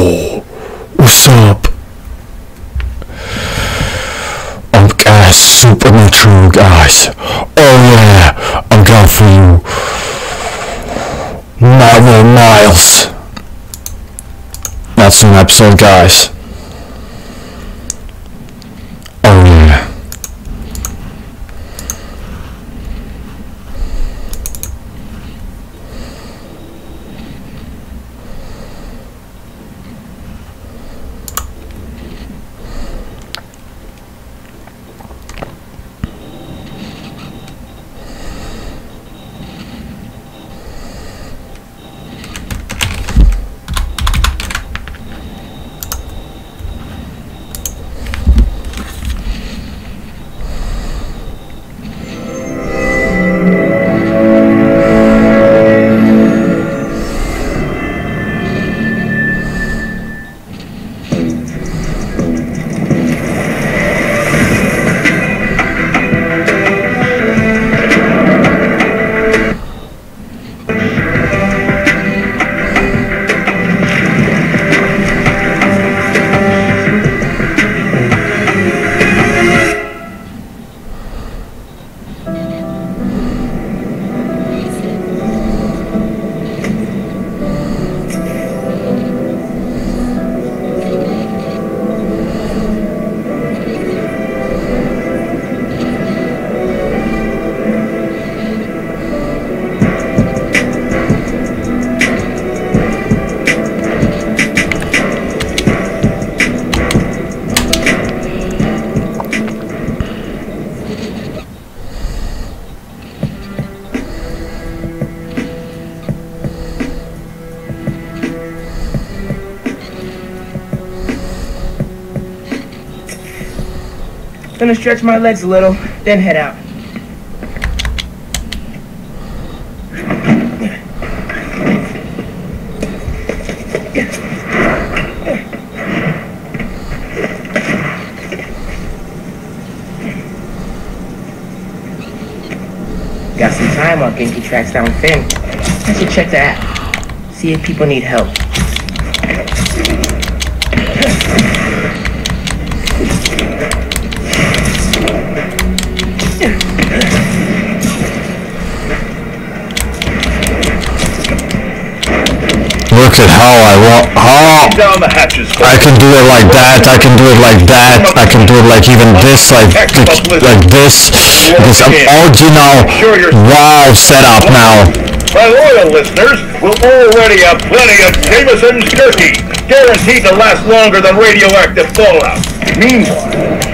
What's up? I'm Cas Supernatural guys. Oh yeah, I got for you. Marvel Miles. That's an episode, guys. Gonna stretch my legs a little, then head out. Got some time while Ganke tracks down Phin. I should check the app. See if people need help. Look at how I want. How Down the hatches. I can do it like that. I can do it like that. I can do it like even this, like like this. I'm original wow setup now. My loyal listeners will already have plenty of Jameson's turkey, guaranteed to last longer than radioactive fallout. Meanwhile,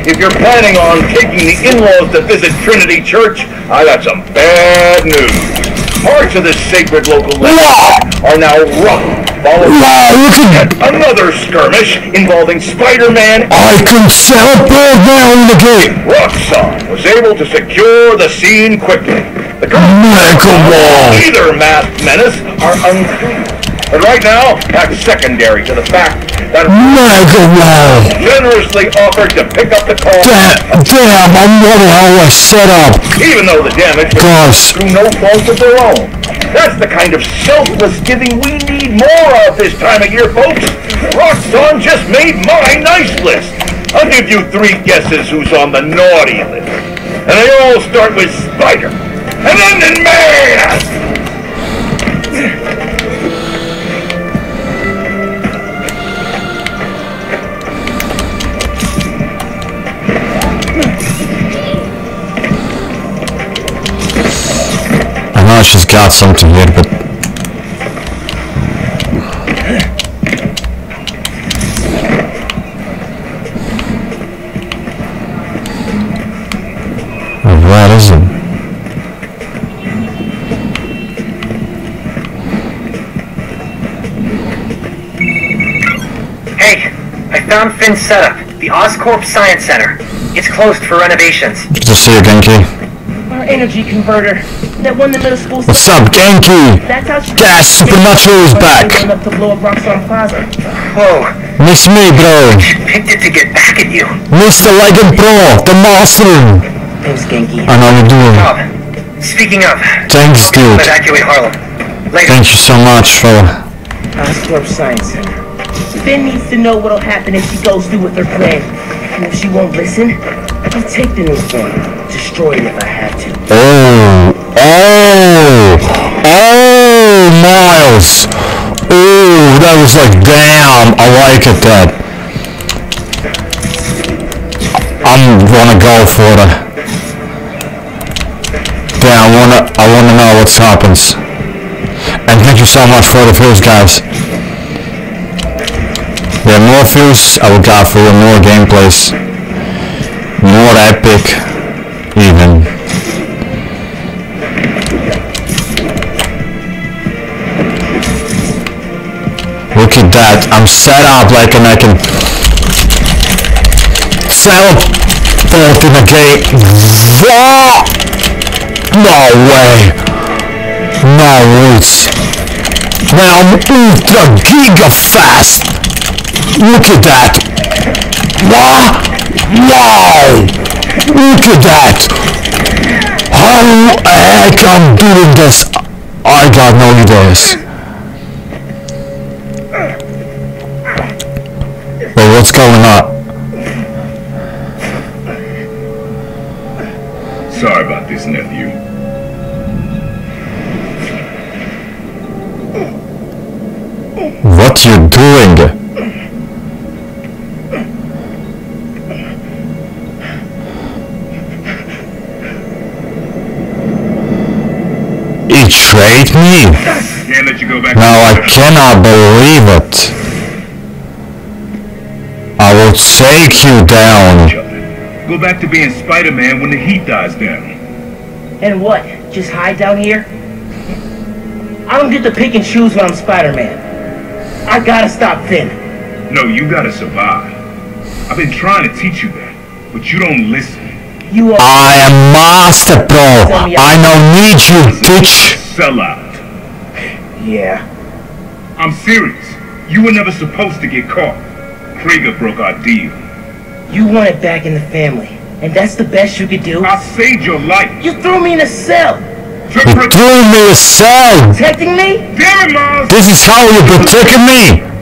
if you're planning on taking the in-laws to visit Trinity Church, I got some bad news. Parts of this sacred local landmark are now rough, followed Wow, look at another skirmish involving Spider-Man I can now in the game. Roxxon was able to secure the scene quickly. The Mega Wall. either masked menace are unclear. But right now, that's secondary to the fact that Mega Wall. generously offered to pick up the call, Damn, damn, how I set up. even though the damage was Gosh. through no fault of their own. That's the kind of selfless giving we need more of this time of year, folks. Roxxon just made my nice list. I'll give you three guesses who's on the naughty list. And they all start with Spider. And then in Man! She's got something here, but Where is it? Hey, I found Phin's setup, the Oscorp Science Center. It's closed for renovations. Good to see you, Ganke. Our energy converter. That one the middle school. What's up, Ganke? That's how she Cas Supernatural is back. Enough to blow up Roxxon Plaza. Whoa, Miss me, bro. picked it to get back at you. Mr. Legend Pro, the master. Thanks, Ganke. I know you're doing. Bob, speaking of, Thanks, dude. evacuate Harlem. Later. Thank you so much, fella. Oscorp Science Center. Phin needs to know what'll happen if she goes through with her plan. And if she won't listen, I'll take the new form. Destroy if I have to. Oh, oh, oh, Miles. Oh, that was like, damn, I like it, that. I'm gonna go for it. Yeah, I wanna, I wanna know what happens. And thank you so much for the views, guys. Yeah, more views, I will go for more gameplays. More epic, even. Look at that, I'm set up like and I can teleport in a game. Whoa! No way! No words. Now I'm ultra giga fast! Look at that! Wow! Wow! Look at that! How the heck I'm doing this? I got no ideas. Wait, what's going on? Sorry about this, nephew. What you doing? Betrayed me? Can't let you go back. Now I cannot believe it. I will take you down. Go back to being Spider-Man when the heat dies down. And what? Just hide down here? I don't get to pick and choose when I'm Spider-Man. I gotta stop Phin. No, you gotta survive. I've been trying to teach you that, but you don't listen. You are. I am Master Pro. I no need you, bitch. Sell out. Yeah. I'm serious. You were never supposed to get caught. Krieger broke our deal. You want it back in the family. And that's the best you could do? I saved your life. You threw me in a cell. You threw me aside. Protecting me? Damn it, Miles! This is how you protected me.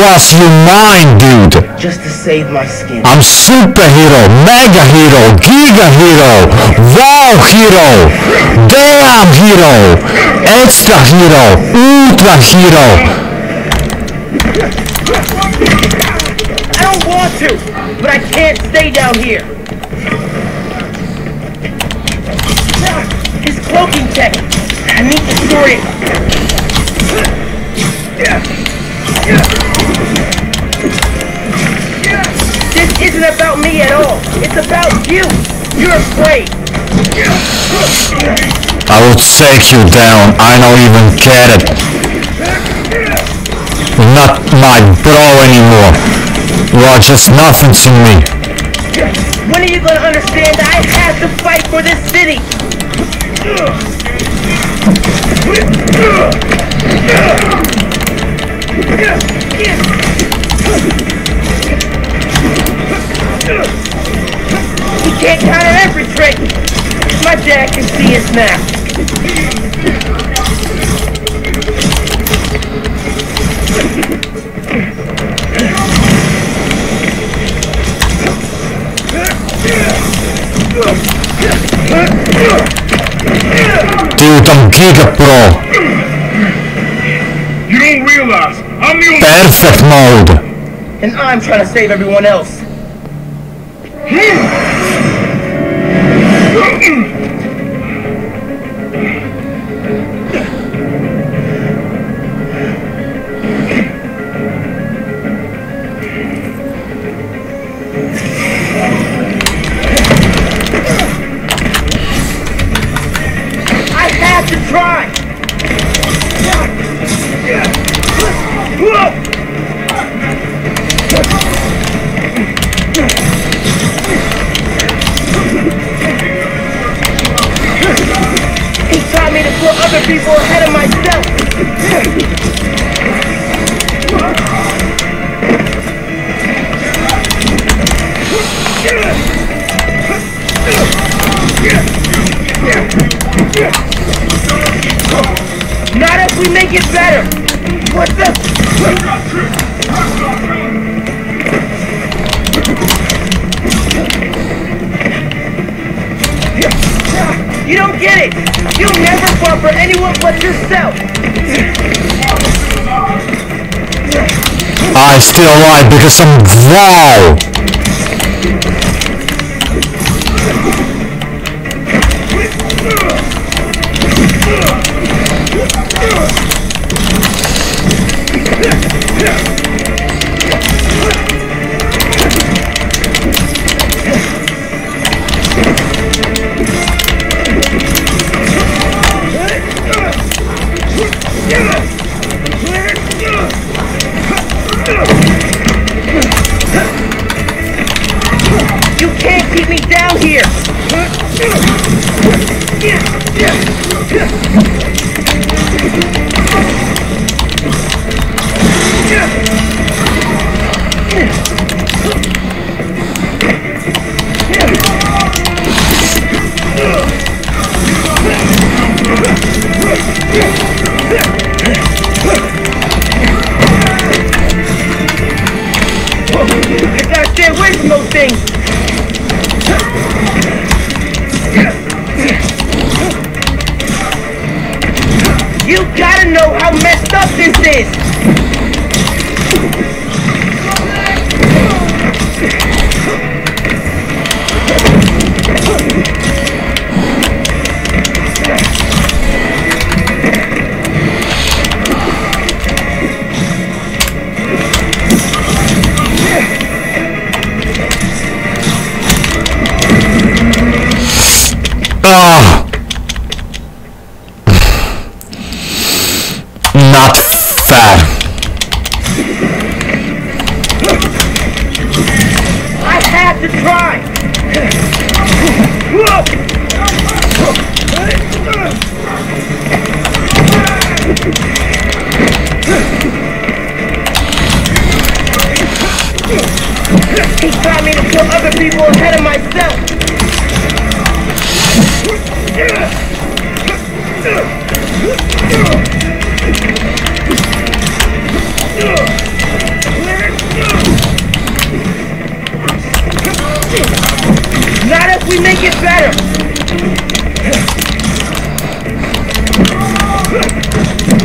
Lost your mind, dude. Just to save my skin. I'm superhero, mega hero, giga hero, wow hero, damn hero, extra hero, ultra hero. I don't want to, but I can't stay down here. His cloaking tech. I need to store it. This isn't about me at all. It's about you. You're afraid. I will take you down. I don't even get it. You're not my bro anymore. You are just nothing to me. When are you gonna understand that I have to fight for this city? He can't counter every trick. My dad can see his map. Dude, I'm Giga Pro. You don't realize I'm the only Perfect mode. And I'm trying to save everyone else. Not if we make it better! What the? You don't get it! You'll never fall for anyone but yourself! I still alive because I'm wow. Not fair.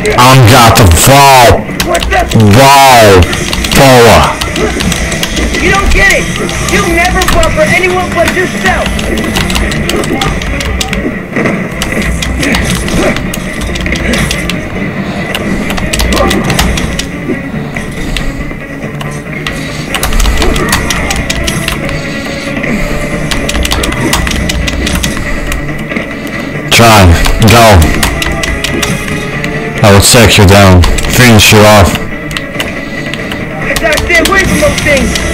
I'm got a wow, What the? wow power. You don't get it! You'll never fall for anyone but yourself! Try, go. I will take you down, finish you off. Those things!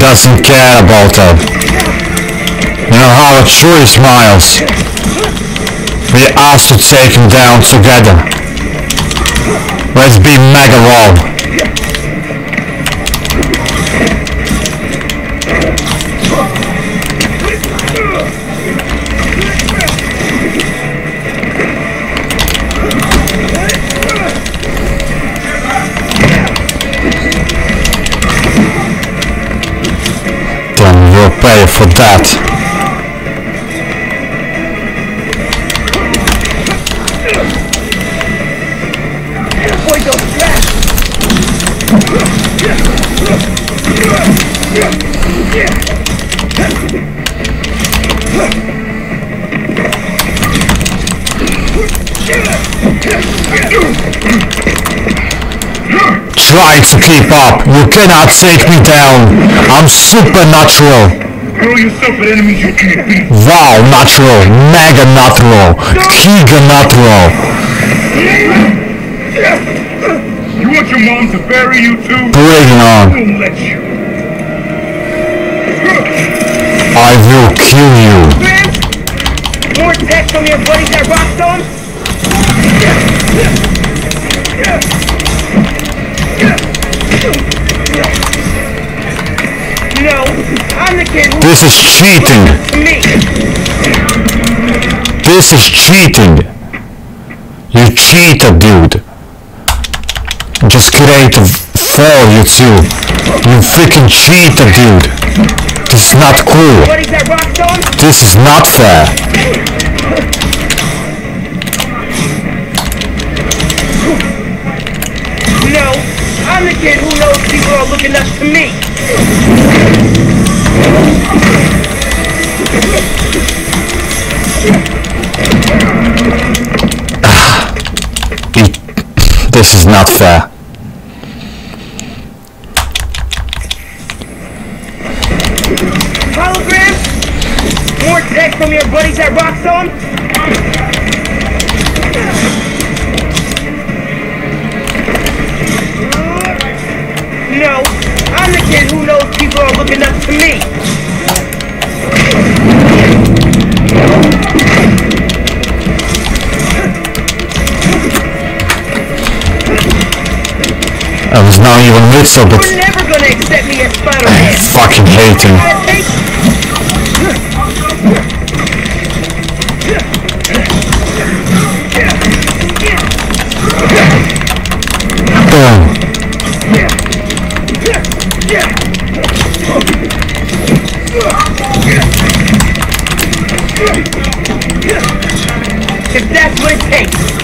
Doesn't care about that. You know how it truly smiles. We asked to take him down together. Let's be mega raw. For that. Boy! Try to keep up. You cannot take me down. I'm supernatural. Throw yourself at enemies you can't beat. Wow, natural, mega natural, giga natural. You want your mom to bury you too? Bring it I on. won't let you. I will kill you. More text from your buddies at Roxxon? I'm the kid This is cheating. This is cheating. You cheater, dude. Just create a for you too. You freaking cheater, dude. This is not cool. This is not fair. No, I'm the kid who knows people are looking up to me. This is not fair. Hologram? More text from your buddies at Roxxon? I'm the kid who knows people are looking up to me. I was not even Mitchell, but You're never gonna accept me as Spider-Man. fucking hate him. Boom. That's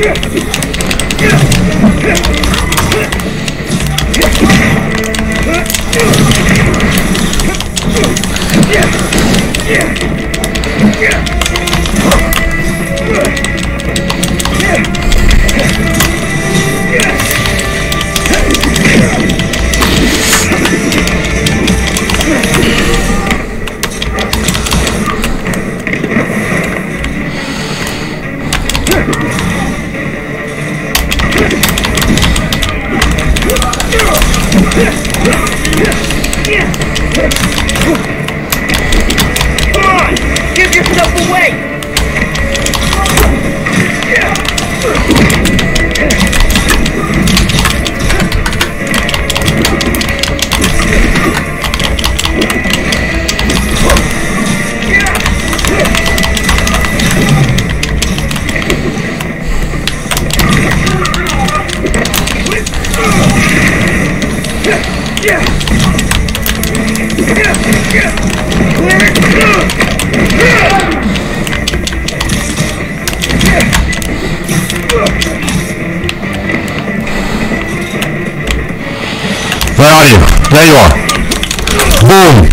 Come There you are. Boom.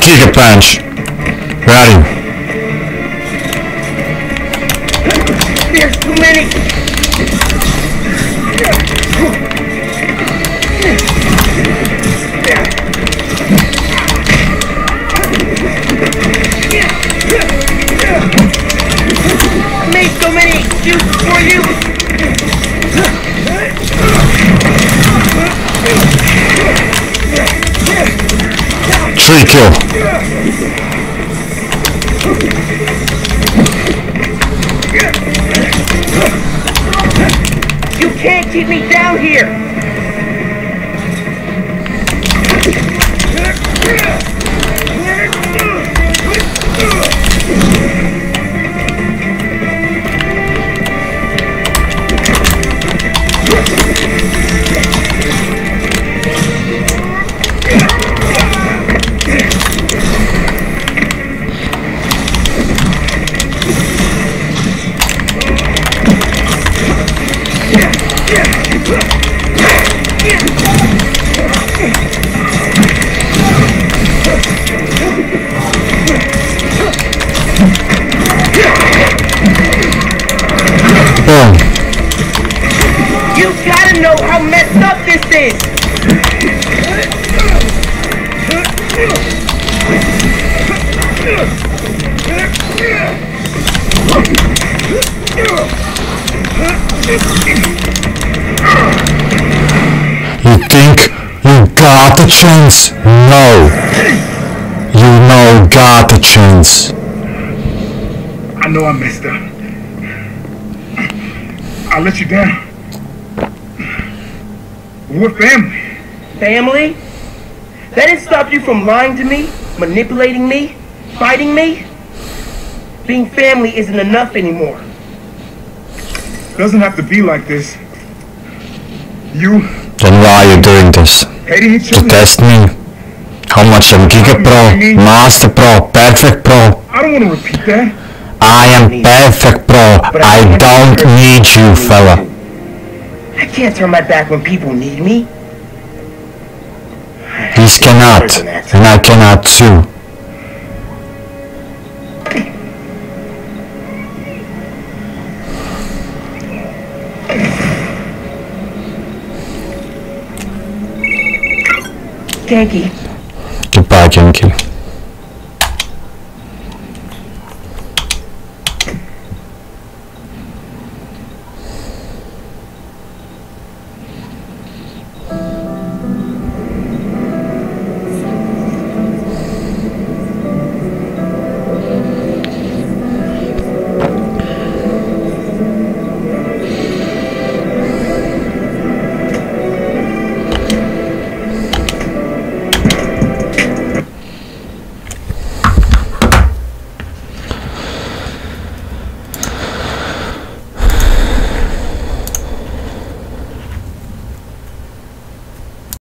Kick a punch. You? There's too many. Tree kill. You can't keep me down here. Gotta know how messed up this is! you think you got a chance? No. You know got a chance. I know I messed up. I let you down. We're family. Family? That didn't stop you from lying to me, manipulating me, fighting me? Being family isn't enough anymore. It Doesn't have to be like this. You Then why are you doing this? To test me? How much I'm Giga Pro, Master Pro, Perfect Pro? I don't want to repeat that. I am Perfect Pro. I don't need you, fella. I can't turn my back when people need me. He's cannot, and I cannot too. Ganke, Goodbye, Ganke.